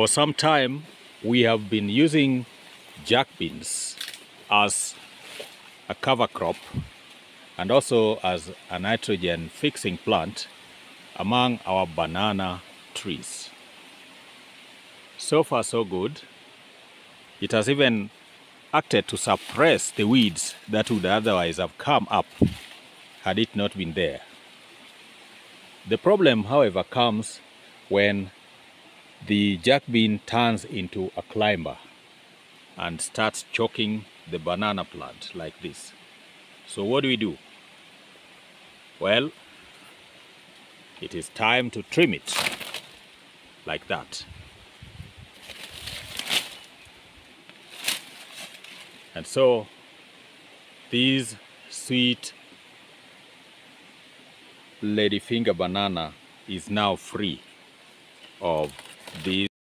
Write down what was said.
For some time, we have been using jack beans as a cover crop and also as a nitrogen fixing plant among our banana trees. So far so good. It has even acted to suppress the weeds that would otherwise have come up had it not been there. The problem, however, comes when the jack bean turns into a climber and starts choking the banana plant like this. So what do we do? Well, it is time to trim it like that. And so these sweet ladyfinger banana is now free of these